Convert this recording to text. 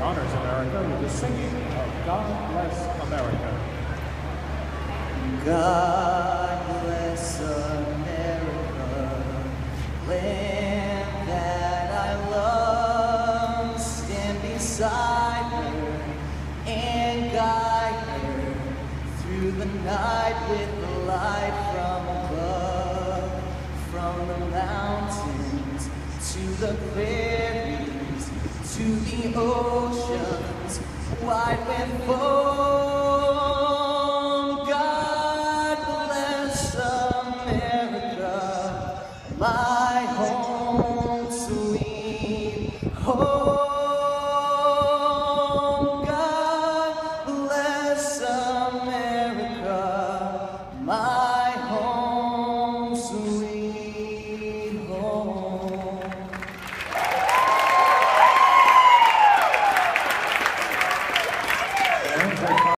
honors America with the singing of God Bless America. God bless America, land that I love. Stand beside her and guide her through the night with the light from above. From the mountains to the prairies to the oceans wide and full. God bless America, my home sweet home. God bless America, my